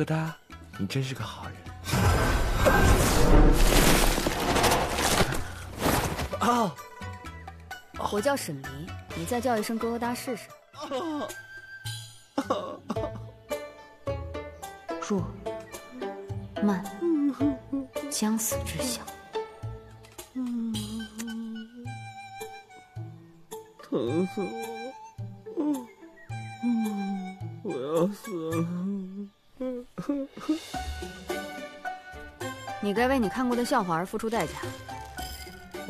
疙瘩，你真是个好人。啊！我叫沈黎，你再叫一声疙疙瘩试试。弱、慢、将死之相。疼死我！我要死了！你该为你看过的笑话而付出代价。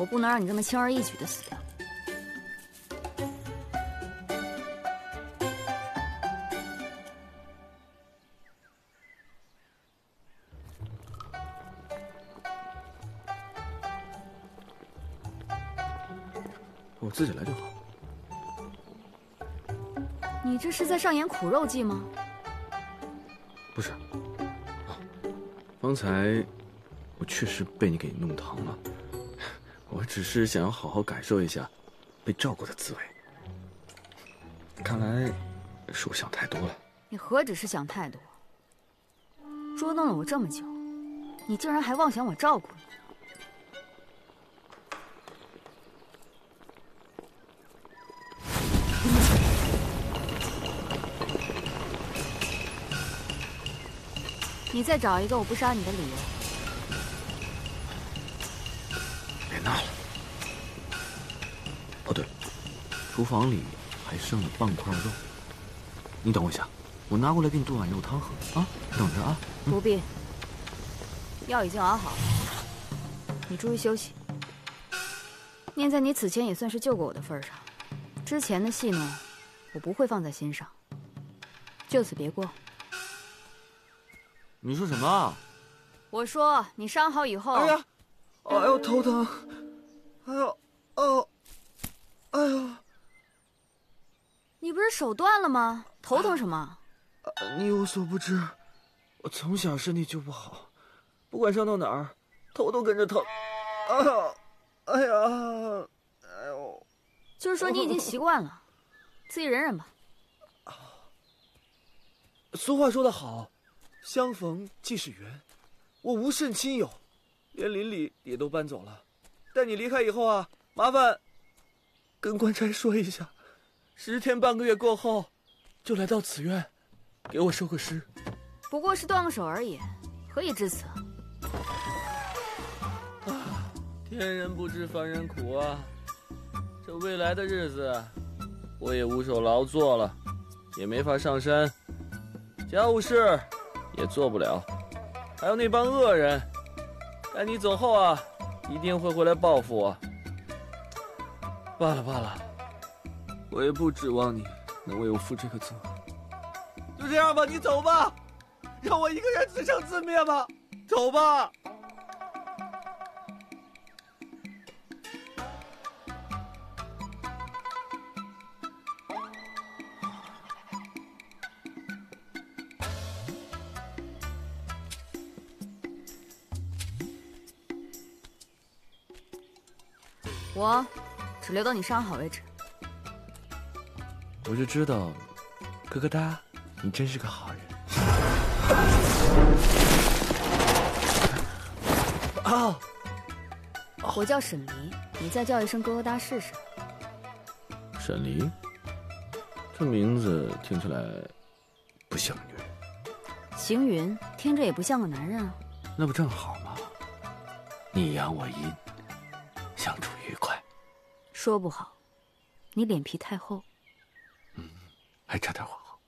我不能让你这么轻而易举的死掉。我自己来就好。你这是在上演苦肉计吗？不是，方才我确实被你给弄疼了。我只是想要好好感受一下被照顾的滋味。看来是我想太多了。你何止是想太多？捉弄了我这么久，你竟然还妄想我照顾你？你再找一个我不杀你的理由。别闹了。哦对，厨房里还剩了半块肉，你等我一下，我拿过来给你炖碗肉汤喝啊。等着啊。不必，药已经熬好了，你注意休息。念在你此前也算是救过我的份上，之前的戏弄我不会放在心上，就此别过。你说什么？我说你伤好以后。哎呀，哎呦头疼，哎呦哦，哎呦！你不是手断了吗？头疼什么？你有所不知，我从小身体就不好，不管伤到哪儿，头都跟着疼。哎呀，哎呀，哎呦！就是说你已经习惯了，自己忍忍吧。俗话说得好。相逢即是缘，我无甚亲友，连邻里也都搬走了。待你离开以后啊，麻烦跟官差说一下，十天半个月过后，就来到此院，给我收个尸。不过是断个手而已，何以至此？啊，天人不知凡人苦啊！这未来的日子，我也无手劳作了，也没法上山，家务事。也做不了，还有那帮恶人，待你走后啊，一定会回来报复我。罢了罢了，我也不指望你能为我负这个责。就这样吧，你走吧，让我一个人自生自灭吧，走吧。我只留到你伤好为止。我就知道，咯咯哒，你真是个好人。啊！我叫沈离，你再叫一声咯咯哒试试。沈离，这名字听起来不像个女人。行云听着也不像个男人啊。那不正好吗？你阳我阴。相处愉快，说不好，你脸皮太厚，嗯，还差点火候。